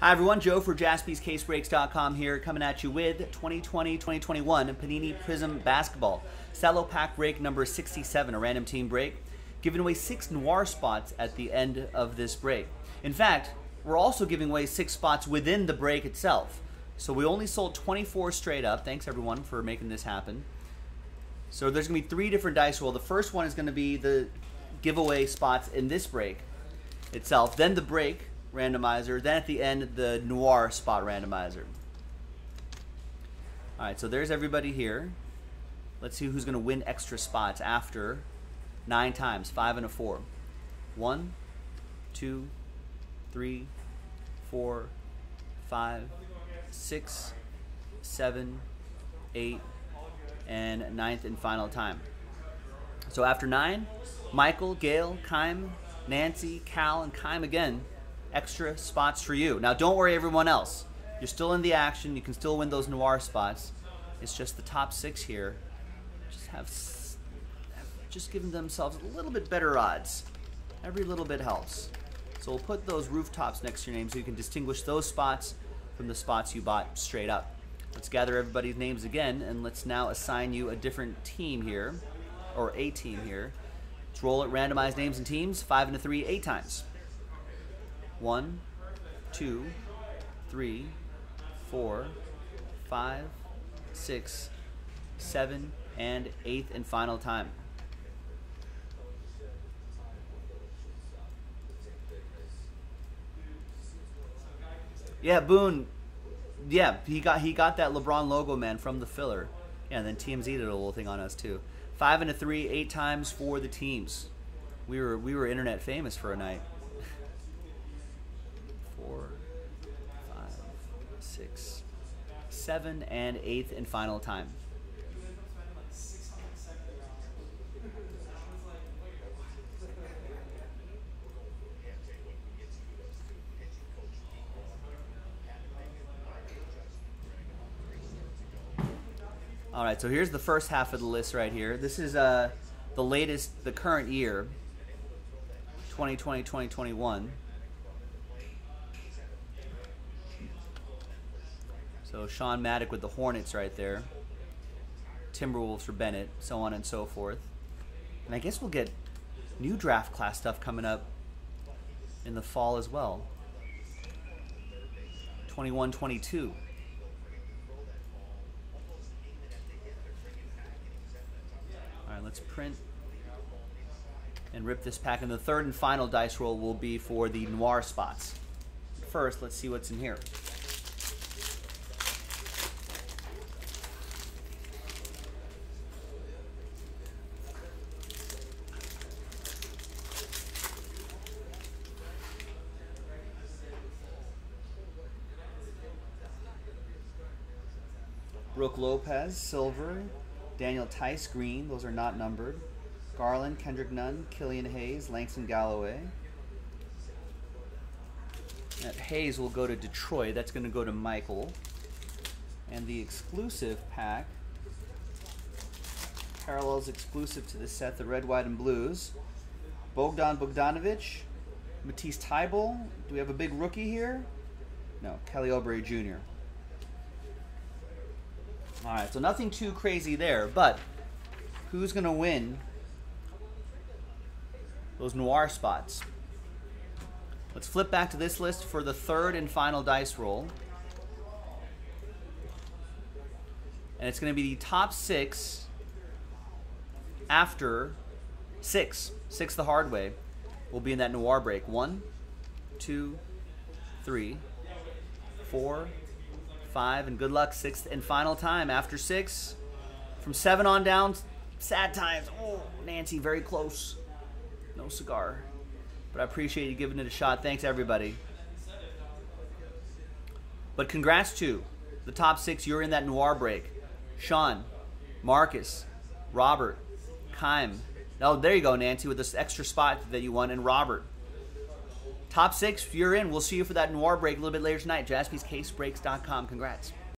Hi everyone, Joe for jaspyscasebreaks.com here, coming at you with 2020-2021 Panini Prizm Basketball. Cello pack break number 67, a random team break, giving away six noir spots at the end of this break. In fact, we're also giving away six spots within the break itself. So we only sold 24 straight up. Thanks everyone for making this happen. So there's going to be three different dice roll. The first one is going to be the giveaway spots in this break itself. Then the break randomizer. Then at the end, the noir spot randomizer. All right, so there's everybody here. Let's see who's going to win extra spots after nine times, five and a four. One, two, three, four, five, six, seven, eight, and ninth and final time. So after nine, Michael, Gail, Kime, Nancy, Cal, and Kime again extra spots for you. Now, don't worry, everyone else. You're still in the action. You can still win those noir spots. It's just the top six here just have just given themselves a little bit better odds. Every little bit helps. So we'll put those rooftops next to your name so you can distinguish those spots from the spots you bought straight up. Let's gather everybody's names again, and let's now assign you a different team here, or a team here. Let's roll it, randomize names and teams, five and a three, eight times. One, two, three, four, five, six, seven, and eighth and final time. Yeah, Boone. Yeah, he got he got that LeBron logo man from the filler. Yeah, and then TMZ did a little thing on us too. Five and a three, eight times for the teams. We were we were internet famous for a night. Six, seven, and eighth and final time. All right, so here's the first half of the list right here. This is uh, the latest, the current year, 2020, 2021. So Sean Maddock with the Hornets right there. Timberwolves for Bennett, so on and so forth. And I guess we'll get new draft class stuff coming up in the fall as well. 21 22. All right, let's print and rip this pack. And the third and final dice roll will be for the noir spots. First, let's see what's in here. Brook Lopez, silver. Daniel Theis, green. Those are not numbered. Garland, Kendrick Nunn, Killian Hayes, Langston Galloway. That Hayes will go to Detroit. That's going to go to Michael. And the exclusive pack, parallels exclusive to the set, the red, white, and blues. Bogdan Bogdanovic, Matisse Thybulle. Do we have a big rookie here? No, Kelly Oubre Jr. All right, so nothing too crazy there, but who's going to win those noir spots? Let's flip back to this list for the third and final dice roll. And it's going to be the top six after six. Six the hard way. We'll be in that noir break. One, two, three, four, five, and good luck, sixth and final time. After six, from seven on down, sad times. Oh, Nancy, very close. No cigar. But I appreciate you giving it a shot. Thanks, everybody. But congrats to the top six. You're in that noir break. Sean, Marcus, Robert, Kime. Oh, there you go, Nancy, with this extra spot that you won, and Robert. Top six, you're in, we'll see you for that noir break a little bit later tonight. JaspysCaseBreaks.com. Congrats.